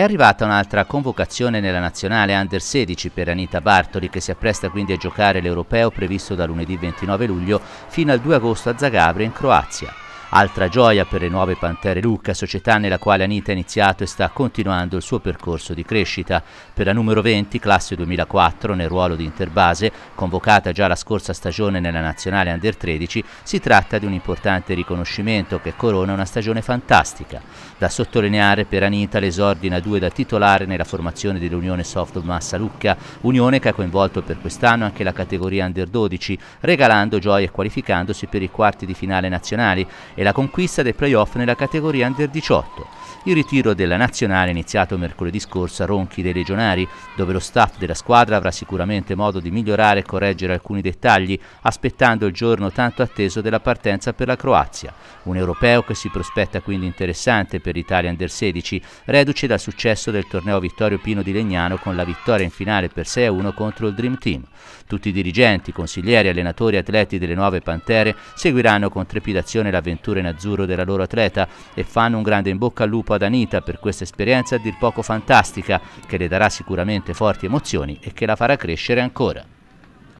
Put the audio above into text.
È arrivata un'altra convocazione nella nazionale Under 16 per Anita Bartoli che si appresta quindi a giocare l'europeo previsto da lunedì 29 luglio fino al 2 agosto a Zagabria in Croazia. Altra gioia per le nuove Pantere Lucca, società nella quale Anita ha iniziato e sta continuando il suo percorso di crescita. Per la numero 20, classe 2004, nel ruolo di interbase, convocata già la scorsa stagione nella nazionale Under 13, si tratta di un importante riconoscimento che corona una stagione fantastica. Da sottolineare per Anita l'esordine 2 da titolare nella formazione dell'Unione Soft Massa Lucca, unione che ha coinvolto per quest'anno anche la categoria Under 12, regalando gioia e qualificandosi per i quarti di finale nazionali e la conquista dei playoff nella categoria Under 18. Il ritiro della nazionale iniziato mercoledì scorso a Ronchi dei Legionari, dove lo staff della squadra avrà sicuramente modo di migliorare e correggere alcuni dettagli, aspettando il giorno tanto atteso della partenza per la Croazia. Un europeo che si prospetta quindi interessante per l'Italia Under 16, reduce dal successo del torneo Vittorio Pino di Legnano con la vittoria in finale per 6-1 contro il Dream Team. Tutti i dirigenti, consiglieri, allenatori e atleti delle nuove Pantere seguiranno con trepidazione l'avventura in azzurro della loro atleta e fanno un grande in bocca al lupo ad Anita per questa esperienza a dir poco fantastica che le darà sicuramente forti emozioni e che la farà crescere ancora.